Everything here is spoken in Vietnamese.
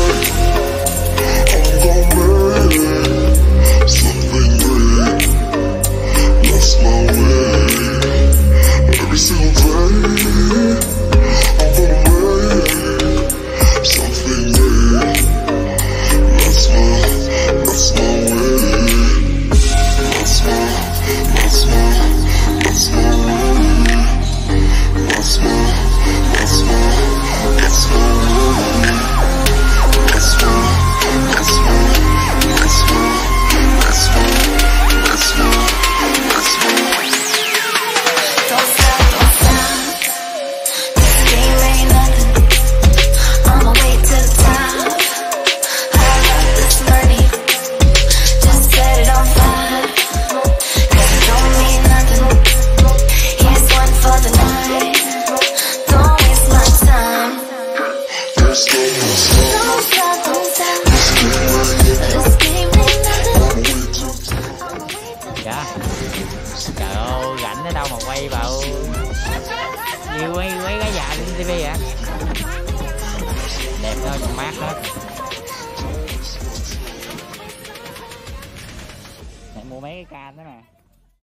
I'm gonna make. dạ trời ơi, rảnh ở đâu mà quay vào? Đi quay quay cái dạ lên tv vậy đẹp thôi, còn mát hết. Mua mấy cái can đó mà